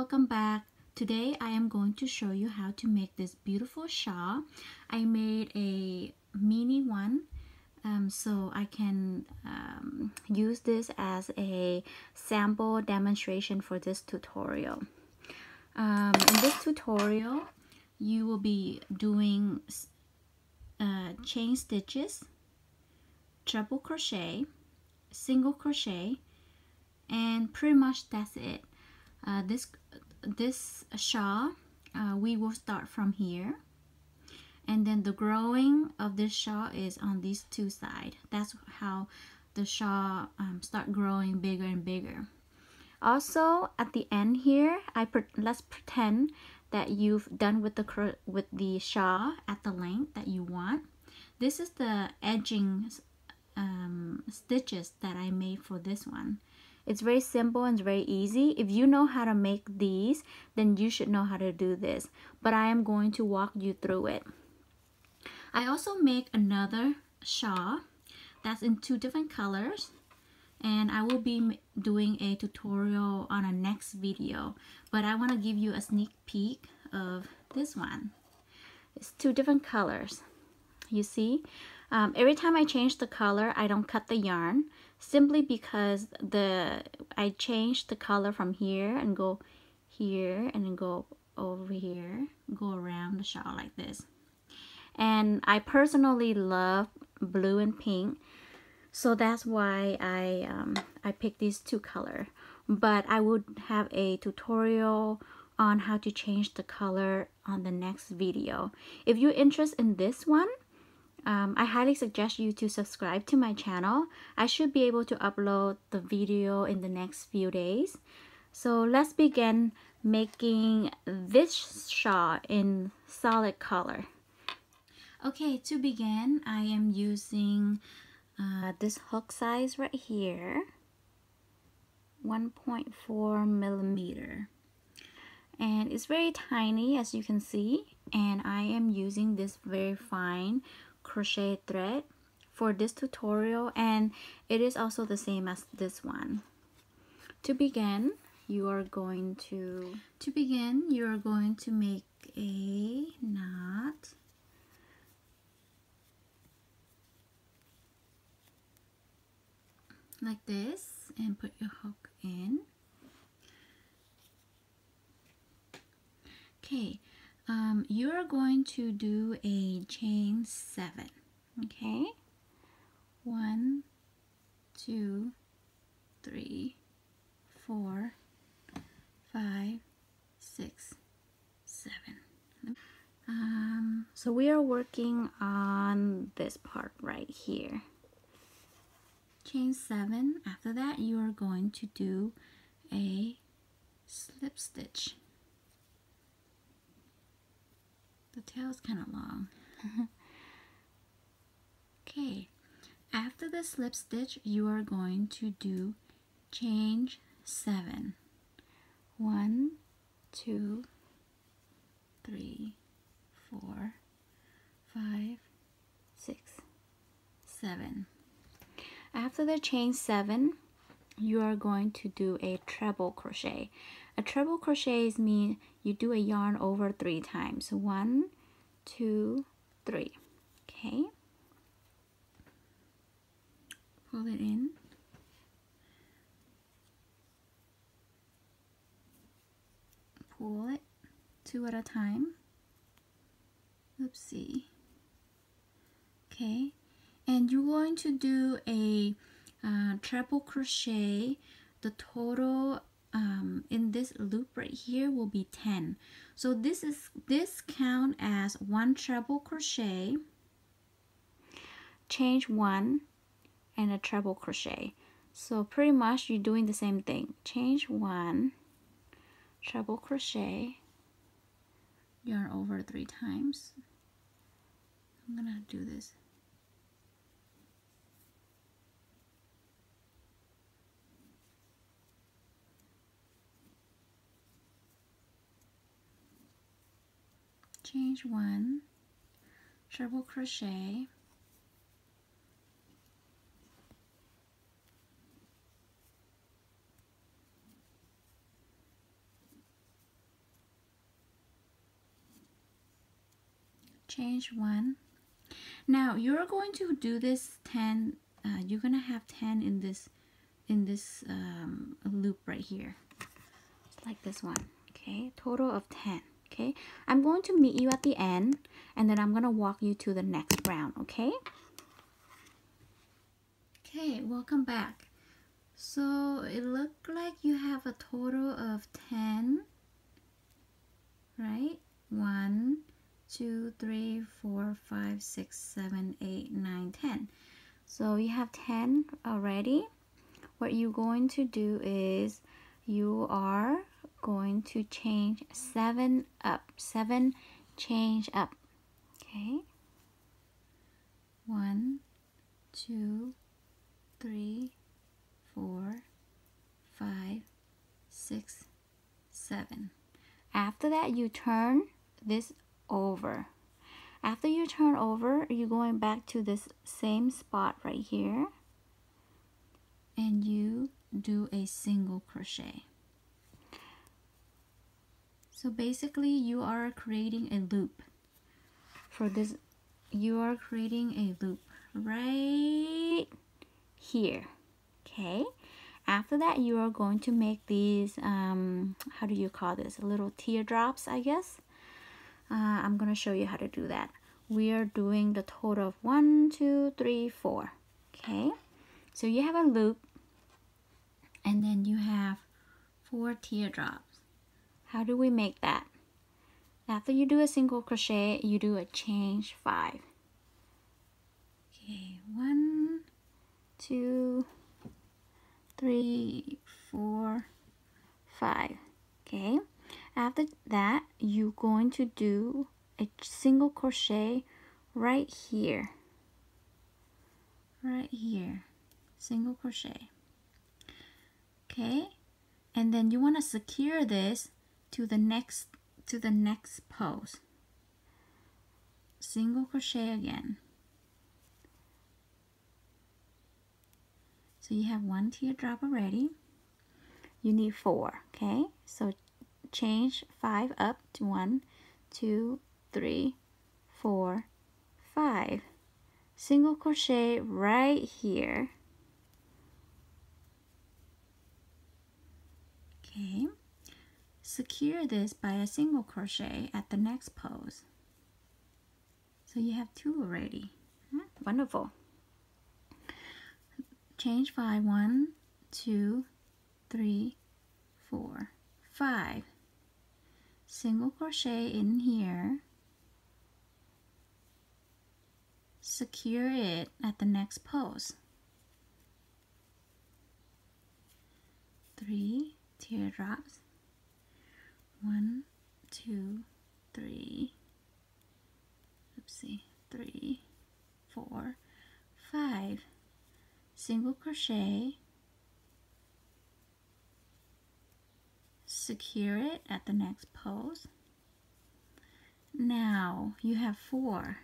welcome back. Today I am going to show you how to make this beautiful shawl. I made a mini one um, so I can um, use this as a sample demonstration for this tutorial. Um, in this tutorial, you will be doing uh, chain stitches, treble crochet, single crochet, and pretty much that's it. Uh, this this shawl, uh, we will start from here. And then the growing of this shawl is on these two sides that's how the shawl um, start growing bigger and bigger. Also at the end here I let's pretend that you've done with the with the shawl at the length that you want. This is the edging um, stitches that I made for this one it's very simple and very easy. If you know how to make these, then you should know how to do this. But I am going to walk you through it. I also make another shawl that's in two different colors and I will be doing a tutorial on a next video but I want to give you a sneak peek of this one it's two different colors you see um, every time I change the color I don't cut the yarn simply because the I change the color from here and go here and then go over here go around the shawl like this. And I personally love blue and pink so that's why I um, I picked these two color. But I would have a tutorial on how to change the color on the next video. If you're interested in this one um, I highly suggest you to subscribe to my channel I should be able to upload the video in the next few days so let's begin making this shawl in solid color Okay, to begin, I am using uh, this hook size right here, 1.4 millimeter. And it's very tiny as you can see. And I am using this very fine crochet thread for this tutorial and it is also the same as this one. To begin, you are going to, to begin, you are going to make a knot like this and put your hook in. Okay, um, you're going to do a chain seven. Okay, one, two, three, four, five, six, seven. Um, so we are working on this part right here chain seven after that you are going to do a slip stitch the tail is kind of long. Okay. After the slip stitch you are going to do chain seven. One two three four five six seven. After the chain 7, you are going to do a treble crochet. A treble crochet is mean you do a yarn over three times. One, two, three. Okay. Pull it in. Pull it two at a time. Oopsie. Okay and you're going to do a uh, treble crochet the total um, in this loop right here will be 10 so this is this count as one treble crochet change one and a treble crochet. So pretty much you're doing the same thing. Change one treble crochet. Yarn over three times. I'm gonna do this change one, triple crochet, change one. Now you're going to do this 10, uh, you're going to have 10 in this in this um, loop right here, like this one, okay? Total of 10 okay? I'm going to meet you at the end and then I'm gonna walk you to the next round okay? Okay welcome back. So it looked like you have a total of 10 right? One two three four five six seven eight nine ten. So you have 10 already. What you're going to do is you are going to change seven up seven change up. Okay. One two three four five six seven. After that you turn this over. After you turn over you're going back to this same spot right here. And you do a single crochet so basically you are creating a loop. For this, you are creating a loop right here, okay? After that, you are going to make these, um, how do you call this? Little teardrops, I guess. Uh, I'm going to show you how to do that. We are doing the total of one, two, three, four, okay? So you have a loop, and then you have four teardrops. How do we make that? After you do a single crochet, you do a change five. Okay, one, two, three, four, five. Okay, after that, you're going to do a single crochet right here. Right here, single crochet. Okay, and then you want to secure this to the next to the next pose. Single crochet again. So you have one teardrop already. You need four okay? So change five up to one two three four five. Single crochet right here. Okay Secure this by a single crochet at the next pose. So you have two already. Hmm, wonderful. Change five, one, two, three, four, five. Single crochet in here. Secure it at the next pose. Three teardrops one, two, three, oopsie, three, four, five, single crochet, secure it at the next pose. Now you have four,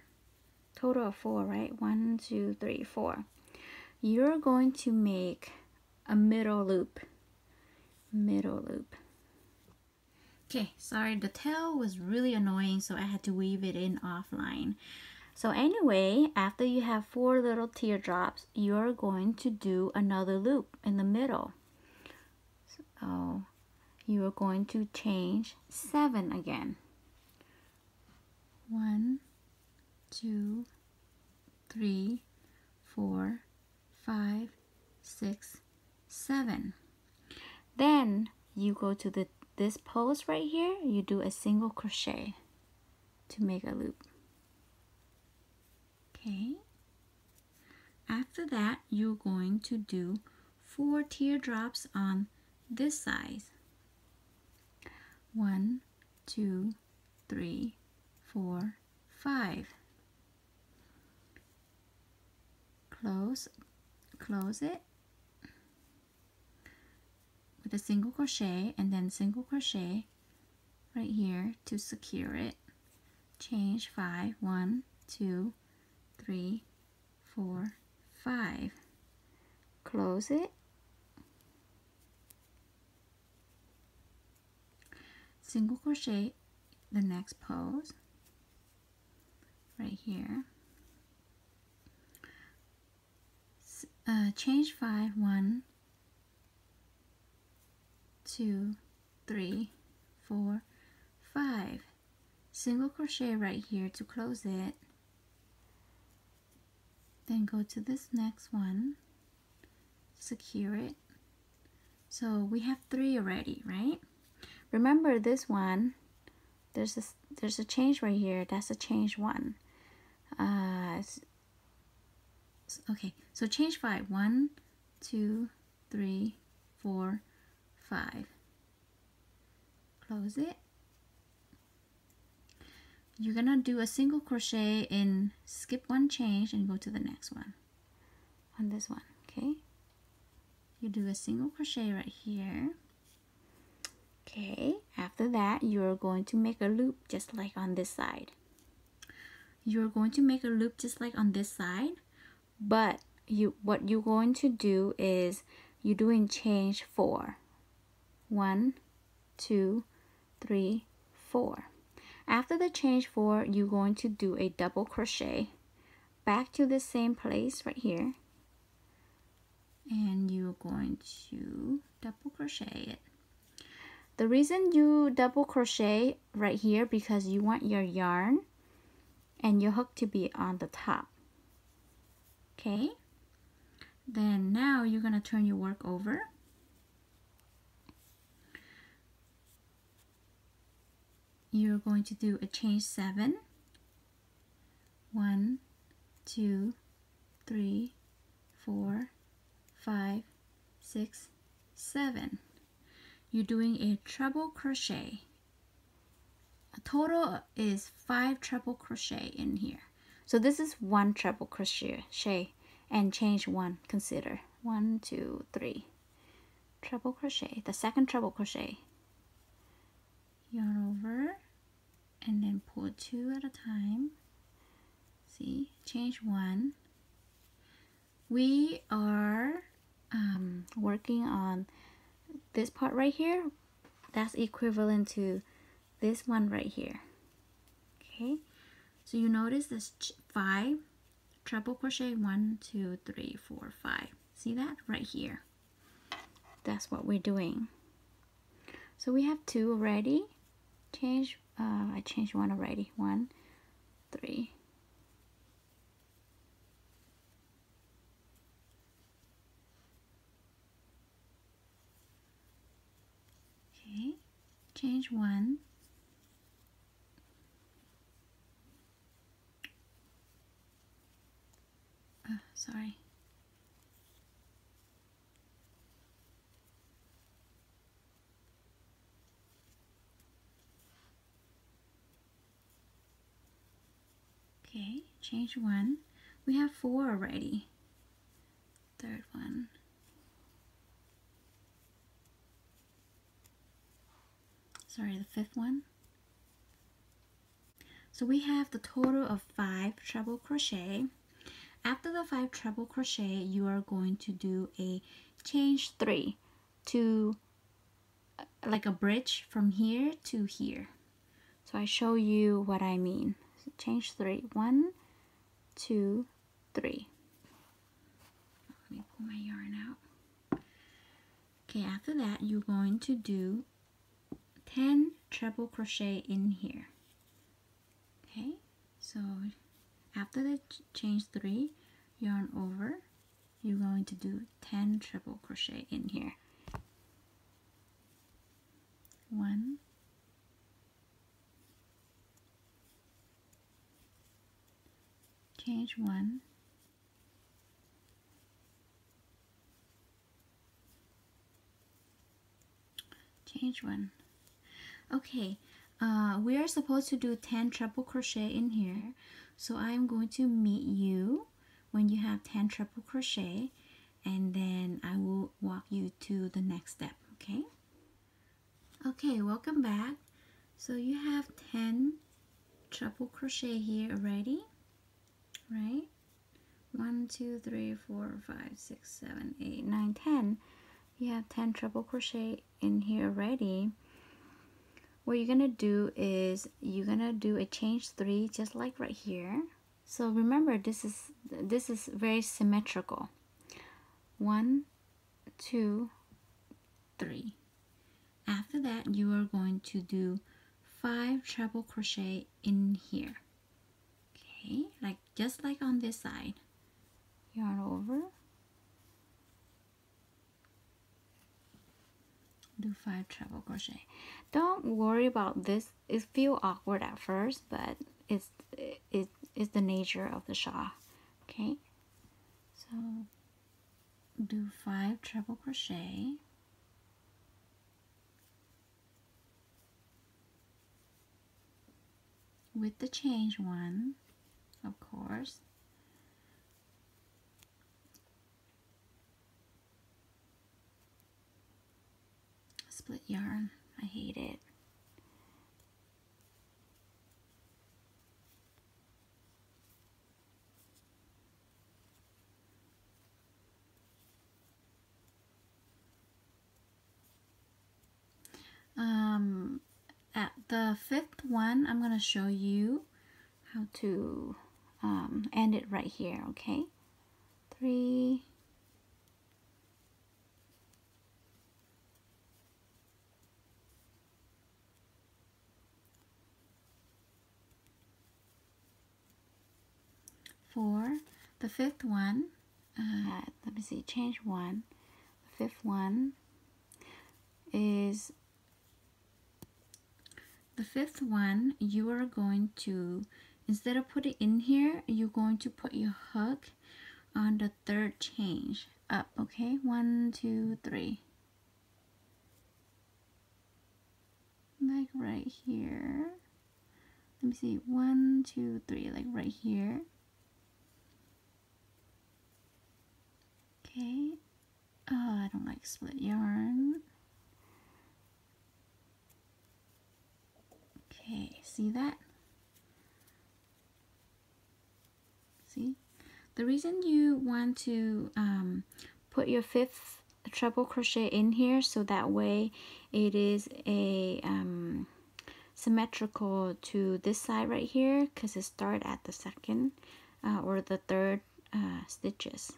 total of four, right? One, two, three, four. You're going to make a middle loop, middle loop. Okay, sorry, the tail was really annoying, so I had to weave it in offline. So anyway, after you have four little teardrops, you're going to do another loop in the middle. So you are going to change seven again. One, two, three, four, five, six, seven. Then you go to the this pose right here, you do a single crochet to make a loop. Okay. After that, you're going to do four teardrops on this side. One, two, three, four, five. Close, close it with a single crochet and then single crochet right here to secure it. Change five one two three four five. Close it. Single crochet the next pose. Right here. Uh, change five one two three four five. Single crochet right here to close it. Then go to this next one. Secure it. So we have three already right? Remember this one. There's a there's a change right here. That's a change one. Uh, okay. So change five. One two three four five. Close it. You're gonna do a single crochet and skip one change and go to the next one. On this one okay? You do a single crochet right here. Okay after that you're going to make a loop just like on this side. You're going to make a loop just like on this side but you what you're going to do is you're doing change four one two three four. After the change four you're going to do a double crochet back to the same place right here. And you're going to double crochet it. The reason you double crochet right here because you want your yarn and your hook to be on the top. Okay? Then now you're gonna turn your work over you're going to do a change seven. One two three four five six seven. You're doing a treble crochet. A total is five treble crochet in here. So this is one treble crochet and change one. Consider. One two three. Treble crochet. The second treble crochet. Yarn over and then pull two at a time. See change one. We are um, working on this part right here. That's equivalent to this one right here. Okay? So you notice this five treble crochet one two three four five. See that? Right here. That's what we're doing. So we have two already. Change uh, I changed one already. One three. Okay change one. Uh, sorry Okay, change one. We have four already. Third one. Sorry, the fifth one. So we have the total of five treble crochet. After the five treble crochet, you are going to do a change three to uh, like a bridge from here to here. So I show you what I mean change three. One, two, three. Let me pull my yarn out. Okay, after that, you're going to do 10 treble crochet in here. Okay, so after the change three, yarn over, you're going to do 10 treble crochet in here. One, change one. Change one. Okay uh, we are supposed to do 10 treble crochet in here. So I'm going to meet you when you have 10 treble crochet and then I will walk you to the next step okay? Okay welcome back. So you have 10 treble crochet here already right? One, two, three, four, five, six, seven, eight, nine, ten. You have 10 treble crochet in here already. what you're gonna do is you're gonna do a change three just like right here so remember this is this is very symmetrical one two three after that you are going to do five treble crochet in here okay? Like just like on this side. Yarn over. Do five treble crochet. Don't worry about this. It feel awkward at first but it's it is the nature of the shawl okay? So do five treble crochet. With the change one of course. Split yarn. I hate it. Um, at the fifth one I'm gonna show you how to um, end it right here okay? Three. Four. The fifth one uh, let me see change one. The fifth one is the fifth one you are going to instead of putting it in here you're going to put your hook on the third change. Up okay? One two three. Like right here. Let me see. One two three like right here. Okay. Oh I don't like split yarn. Okay, see that? See? The reason you want to um, put your fifth treble crochet in here so that way it is a um, symmetrical to this side right here because it start at the second uh, or the third uh, stitches.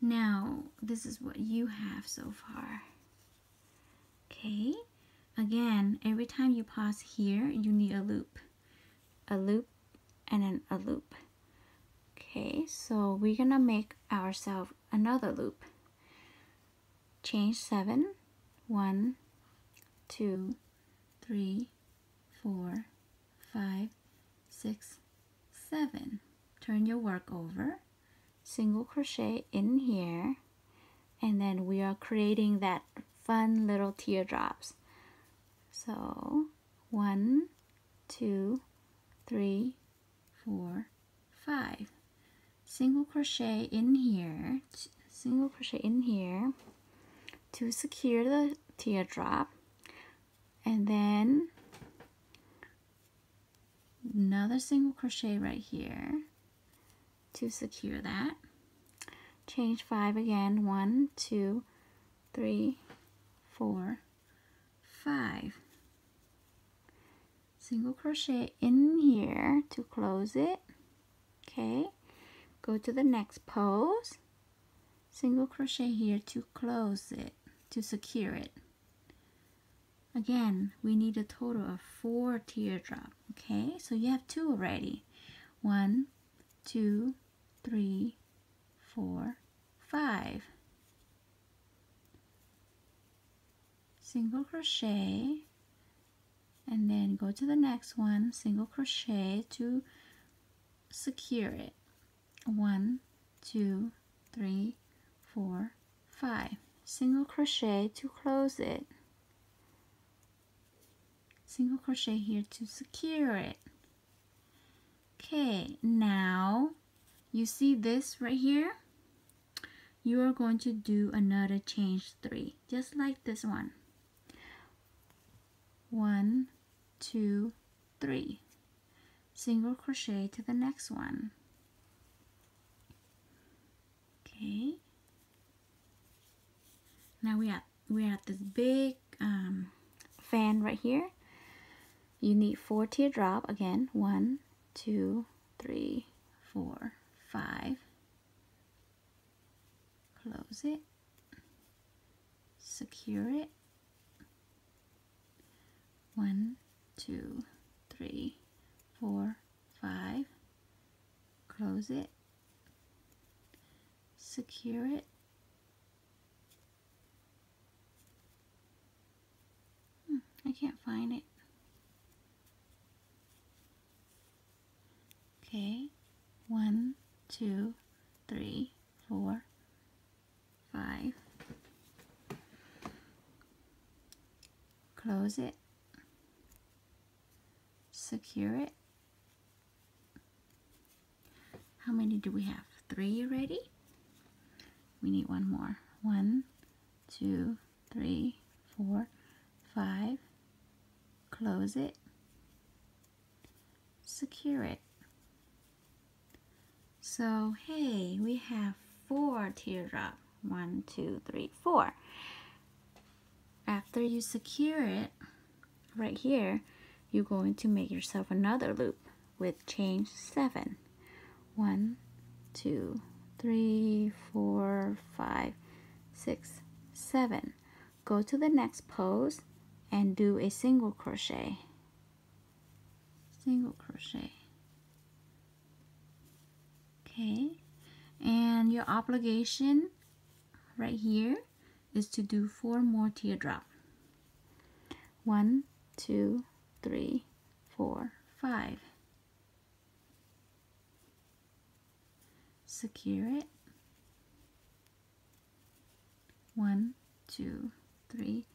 Now, this is what you have so far. Okay. Again, every time you pause here, you need a loop. A loop and then a loop. Okay, so we're gonna make ourselves another loop. Change seven, one, two, three, four, five, six, seven. Turn your work over, single crochet in here, and then we are creating that fun little teardrops. So one, two, three, four, five. Single crochet in here, single crochet in here to secure the teardrop. And then another single crochet right here to secure that. Change five again. One two three four five single crochet in here to close it. Okay. Go to the next pose. Single crochet here to close it to secure it. Again we need a total of four teardrop. Okay so you have two already. One two three four five. Single crochet and then go to the next one single crochet to secure it. One two three four five. Single crochet to close it. Single crochet here to secure it. Okay now you see this right here? You are going to do another change three just like this one. One two, three. Single crochet to the next one. Okay. Now we have we at this big um, fan right here you need four teardrop again one two three four five close it secure it one two three four five. Close it. Secure it. Hmm, I can't find it. Okay. One two three four five. Close it secure it? How many do we have? Three already? We need one more. One two three four five. Close it. Secure it. So hey we have four teardrop one two three four. After you secure it right here you're going to make yourself another loop with chain seven. One two three four five six seven. Go to the next pose and do a single crochet. Single crochet. Okay. And your obligation right here is to do four more teardrop. One two three four five. Secure it. One two three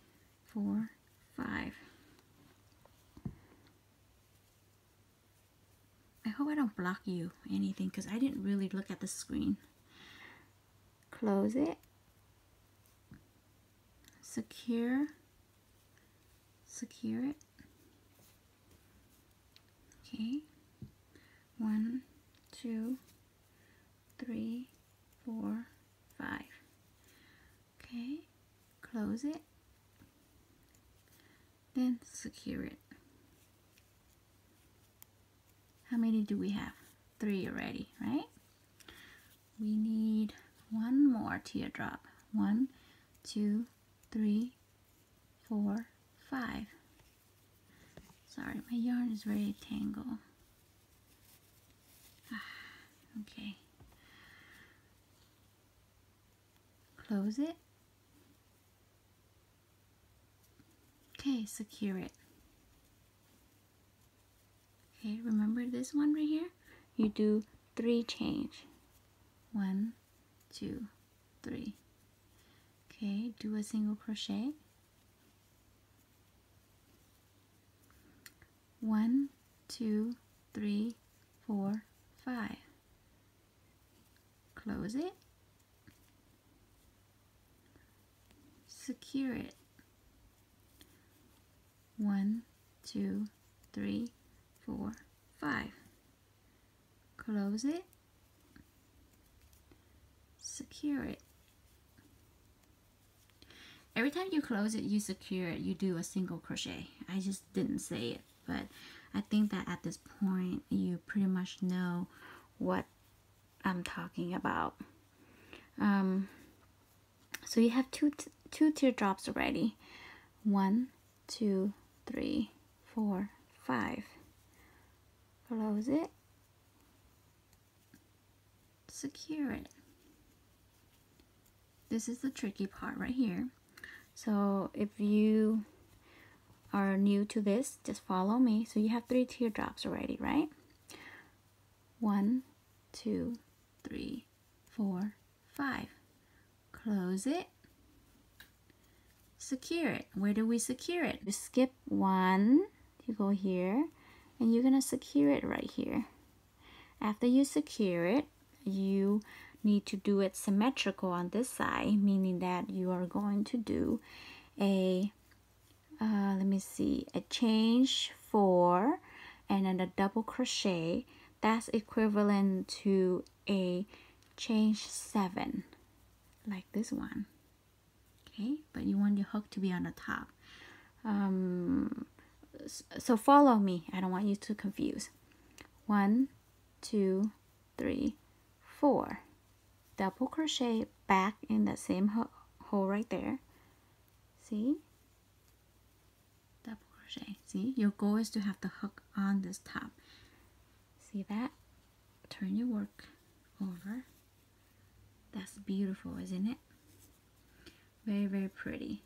four five. I hope I don't block you anything because I didn't really look at the screen. Close it. Secure. Secure it okay. One two three four five. Okay. Close it. Then secure it. How many do we have? Three already right? We need one more teardrop. One two three four five sorry my yarn is very tangled. Ah, okay. Close it. Okay secure it. Okay remember this one right here? You do three change. One two three. Okay do a single crochet one two three four five. Close it. Secure it. One two three four five. Close it. Secure it. Every time you close it you secure it. You do a single crochet. I just didn't say it but I think that at this point you pretty much know what I'm talking about. Um, so you have two two teardrops already. One two three four five. Close it. Secure it. This is the tricky part right here. So if you are new to this just follow me. So you have three teardrops already right? One two three four five. Close it. Secure it. Where do we secure it? You skip one you go here and you're gonna secure it right here. After you secure it you need to do it symmetrical on this side meaning that you are going to do a uh, let me see. A change four and then a double crochet. That's equivalent to a change seven like this one. Okay but you want your hook to be on the top. Um, so follow me. I don't want you to confuse. One two three four. Double crochet back in that same ho hole right there. See crochet see? Your goal is to have the hook on this top. See that? Turn your work over. That's beautiful isn't it? Very very pretty.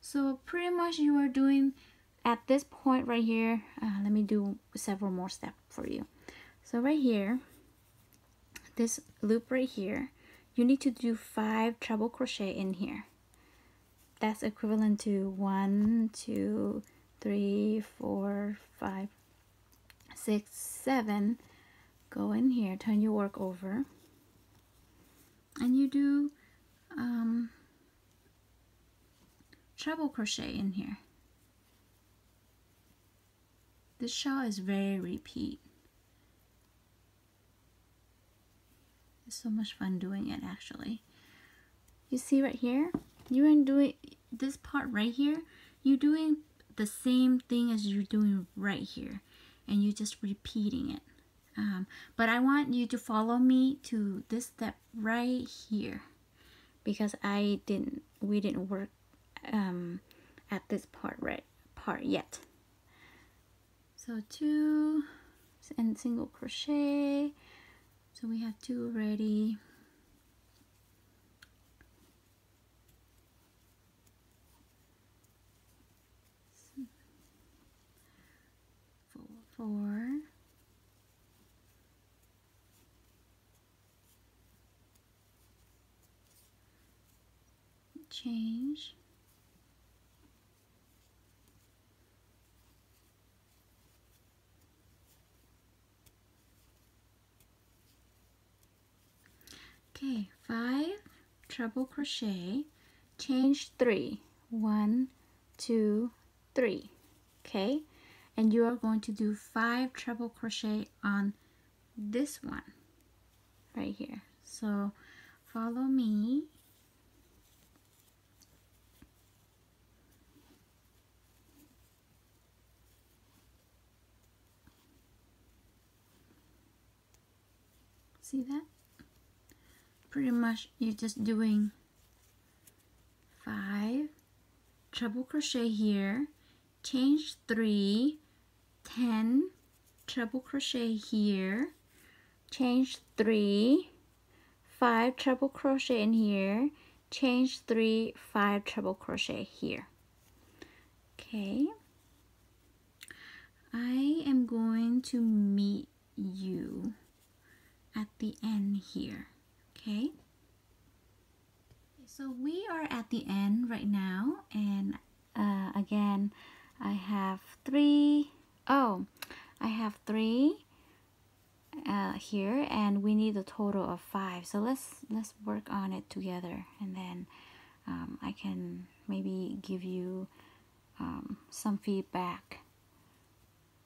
So pretty much you are doing at this point right here uh, let me do several more steps for you. So right here this loop right here you need to do five treble crochet in here. That's equivalent to one two three four five six seven. Go in here. Turn your work over. And you do um, treble crochet in here. This shawl is very repeat. It's so much fun doing it actually. You see right here? You're doing this part right here you're doing the same thing as you're doing right here and you're just repeating it. Um, but I want you to follow me to this step right here because I didn't we didn't work um, at this part right part yet. So two and single crochet. So we have two already four. Change. Okay five treble crochet. Change three. One two three. Okay and you are going to do five treble crochet on this one right here. So follow me. See that? Pretty much you're just doing five treble crochet here. Change three 10 treble crochet here change 3 5 treble crochet in here change 3 5 treble crochet here. Okay. I am going to meet you at the end here okay? So we are at the end right now and uh, again I have three oh I have three uh, here and we need a total of five. So let's let's work on it together and then um, I can maybe give you um, some feedback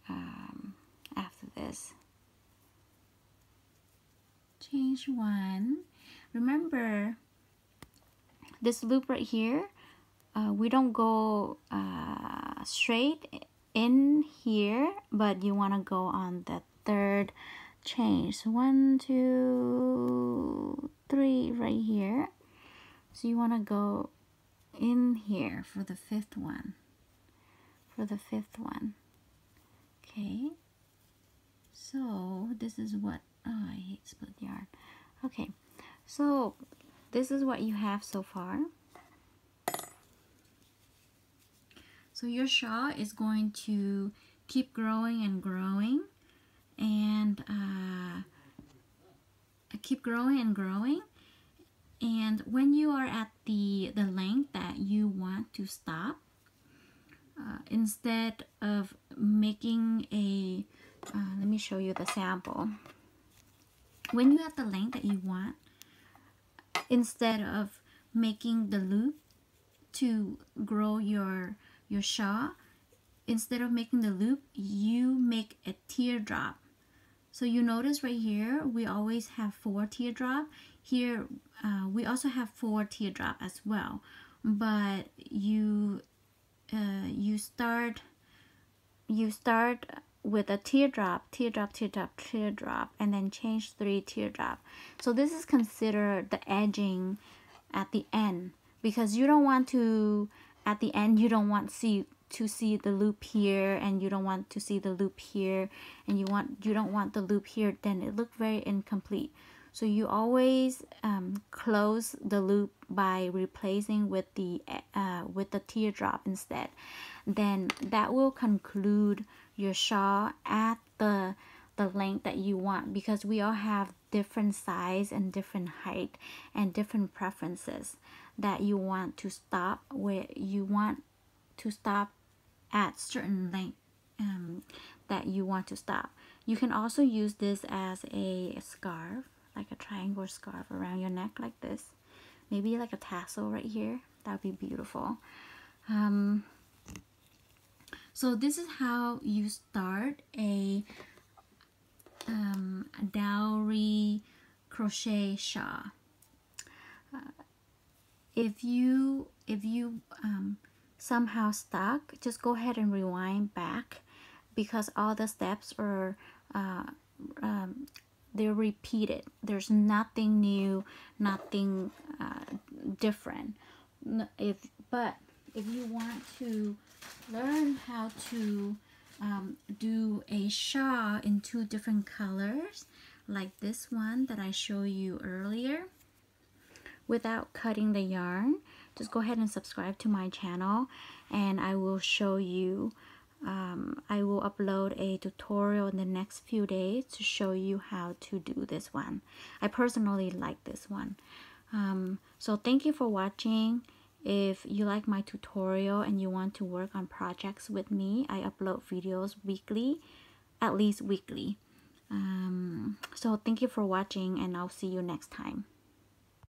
um, after this. Change one. Remember this loop right here uh, we don't go uh, straight in here but you want to go on the third chain so one two three right here. So you want to go in here for the fifth one. For the fifth one. Okay. So this is what oh, I hate split yarn okay. So this is what you have so far So your shawl is going to keep growing and growing and uh, keep growing and growing. And when you are at the, the length that you want to stop, uh, instead of making a, uh, let me show you the sample. When you have the length that you want, instead of making the loop to grow your your shawl, instead of making the loop, you make a teardrop. So you notice right here, we always have four teardrop. Here, uh, we also have four teardrop as well. But you uh, you start you start with a teardrop teardrop teardrop teardrop and then change three teardrop so this is considered the edging at the end because you don't want to at the end you don't want see to see the loop here and you don't want to see the loop here and you want you don't want the loop here then it look very incomplete. So you always um, close the loop by replacing with the uh, with the teardrop instead. Then that will conclude your shawl at the the length that you want because we all have different size and different height and different preferences that you want to stop where you want to stop at certain length um, that you want to stop. You can also use this as a scarf, like a triangle scarf around your neck like this. Maybe like a tassel right here. That would be beautiful. Um, so this is how you start a, um, dowry crochet shawl. If you if you um, somehow stuck, just go ahead and rewind back because all the steps are uh, um, they're repeated. There's nothing new, nothing uh, different. If but if you want to learn how to um, do a shawl in two different colors, like this one that I showed you earlier, without cutting the yarn, just go ahead and subscribe to my channel and I will show you um, I will upload a tutorial in the next few days to show you how to do this one. I personally like this one. Um, so thank you for watching. If you like my tutorial and you want to work on projects with me I upload videos weekly at least weekly. Um, so thank you for watching and I'll see you next time